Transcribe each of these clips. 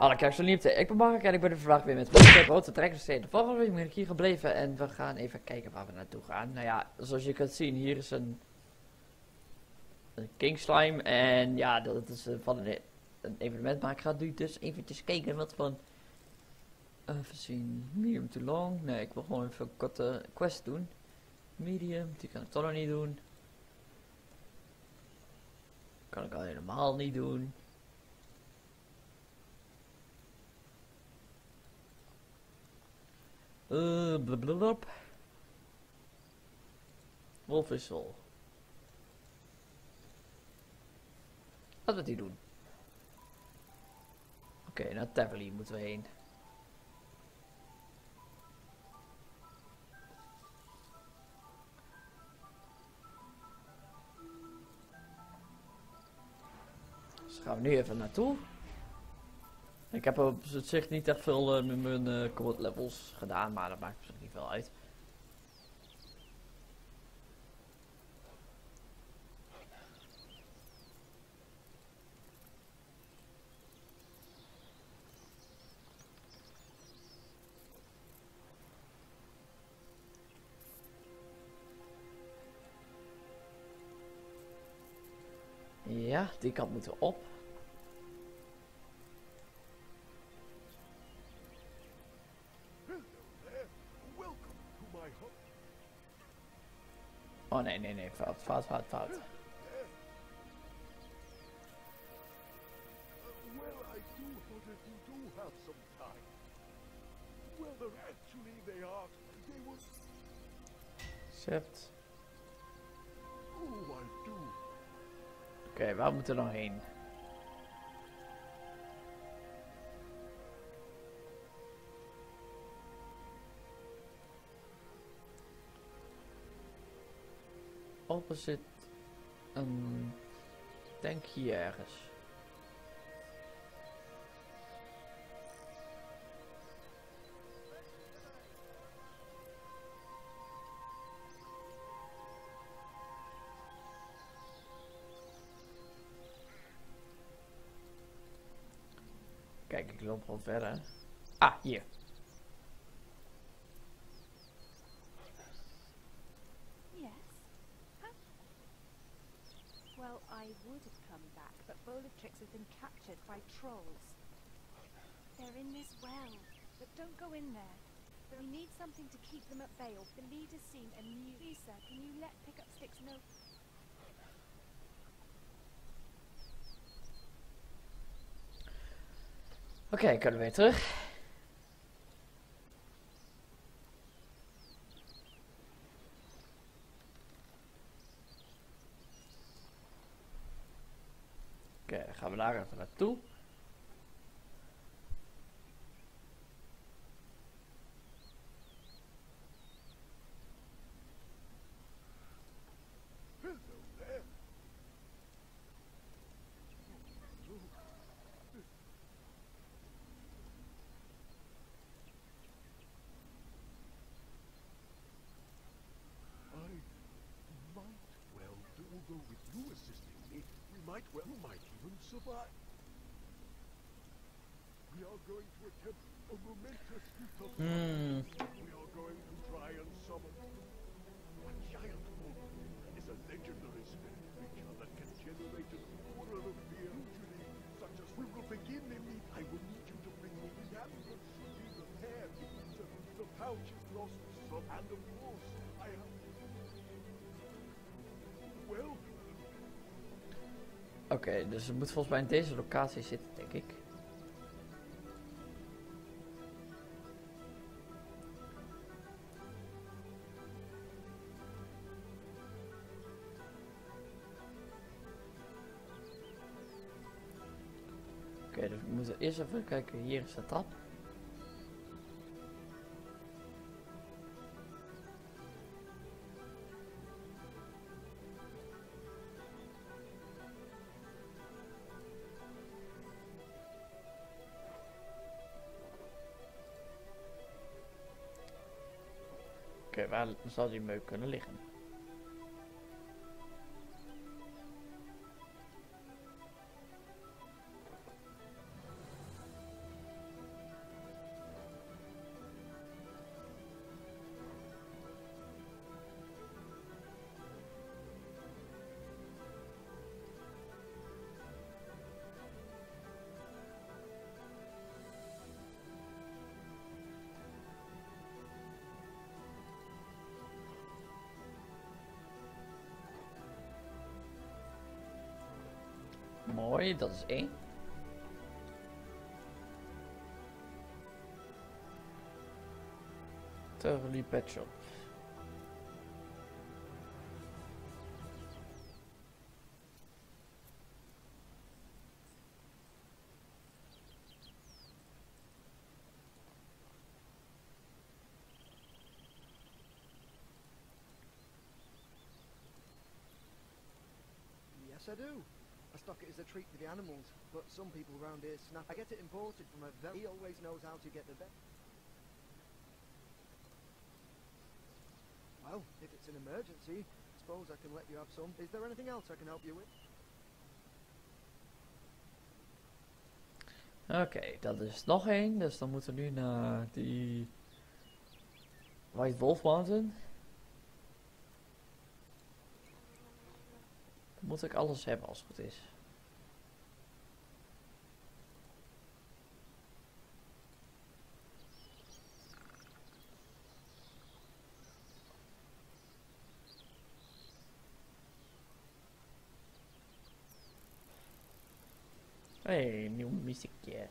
Hallo, kijk zo liefde. Ik ben Mark en ik ben er vandaag weer met Rood Rote De volgende week ben ik hier gebleven en we gaan even kijken waar we naartoe gaan. Nou ja, zoals je kunt zien, hier is een, een King Slime en ja, dat is eh, van een, een evenement. Maar ik ga nu dus eventjes kijken wat van... Even zien, medium to long. Nee, ik wil gewoon even een korte quest doen. Medium, die kan ik toch nog niet doen. Kan ik al helemaal niet doen. Uh, blablabla. Wolfwissel. Laten we die doen. Oké, naar Tavely moeten we heen. Dus gaan we nu even naartoe. Ik heb op zich niet echt veel uh, met mijn uh, combat levels gedaan, maar dat maakt niet veel uit. Ja, die kant moeten op. are, they were, Shift. oh. Oké, waar moeten we dan heen? Opposite een tank hier ergens. Kijk, ik loop gewoon verder. Ah, hier. Would have come back, but Bolatrix has been captured by trolls. They're in this well, but don't go in there. We need something to keep them at bay, or the leader's a new... Lisa, can you let Pick Up Sticks know? Oké, kunnen we weer terug. Braga para tu. with you assisting. Me, we might well, might even survive. We are going to attempt a momentous of Hmm. We are going to try and summon a giant wolf. is a legendary spirit creature that can generate an aura of fear, usually such as we will begin in the I will need you to bring me the ambulance the hair, the, the pouch is lost, so, and of Oké, dus het moet volgens mij in deze locatie zitten, denk ik. Oké, dus we moeten eerst even kijken. Hier is tap. Oké, waar zal die meuk kunnen liggen? corridors, eh? Up. Yes, I do. I stock it as a treat for the animals, but some people around here snap. I get it imported from a very. He always knows how to get the best. Well, if it's an emergency, I suppose I can let you have some. Is there anything else I can help you with? Oké, dat is nog één. Dus dan moeten we nu naar die White Wolf Mountain. Moet ik alles hebben als het goed is. Hey, nieuw muziekje.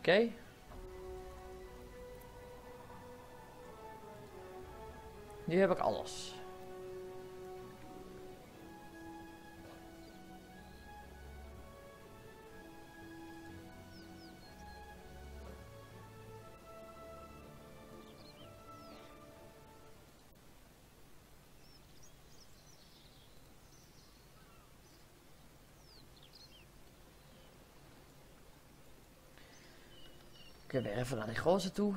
Oké. Nu heb ik alles. Ik weer even naar die gozer toe.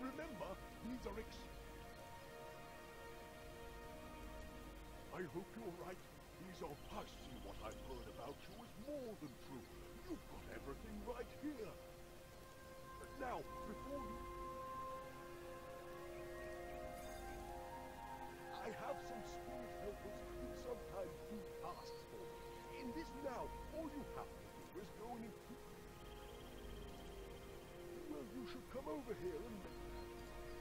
Remember, these are I hope you're right. These are I what I've heard about you is more than true. You've got everything right here. But now, before you... I have some spirit helpers who sometimes do tasks for me. In this now, all you have to do is go and... Well, you should come over here and...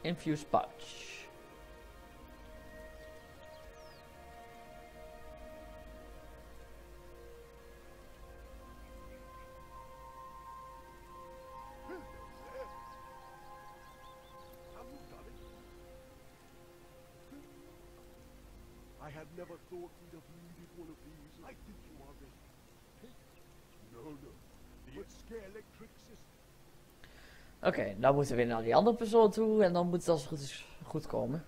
Infuse pouch. Had never thought we'd have needed one of these. I think you are the... No, no. The Scare-Electric system. Oké, dan moeten we weer naar die andere persoon toe en dan moet het als het goed is goed komen.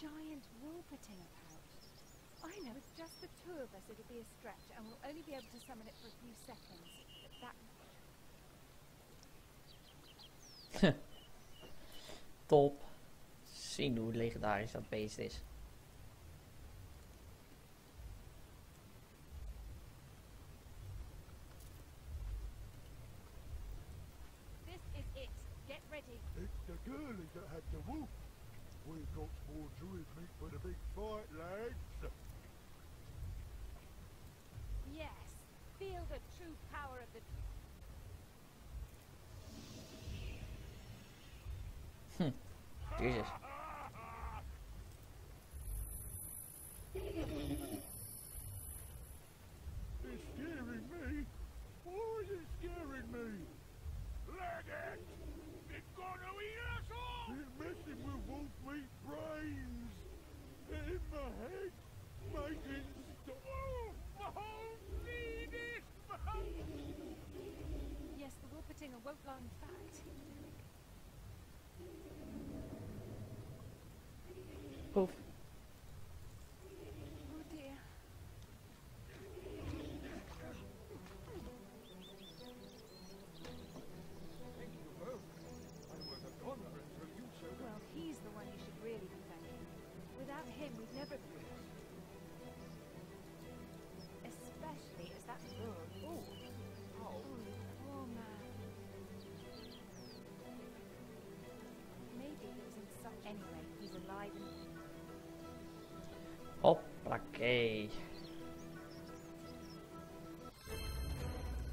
Giant Wolpertinger pouch. I know, it's just the two of us. It'll be a stretch, and we'll only be able to summon it for a few seconds. But that Top. Zien hoe legendarisch dat beest is. this is it. Get ready. It's the girlie that had the wolf. We've got more druid meat for the big fight, lads. Yes. Feel the true power of the. Hmm. Jezus. It's won't lie in fact.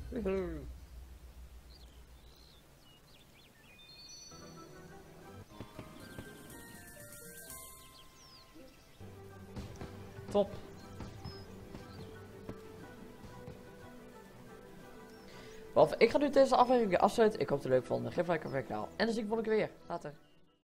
Woehoe. Top. Wel, ik ga nu deze aflevering afsluiten. Ik hoop het leuk vond. Geef een like op kanaal. En dan zie ik volgende keer weer. Later.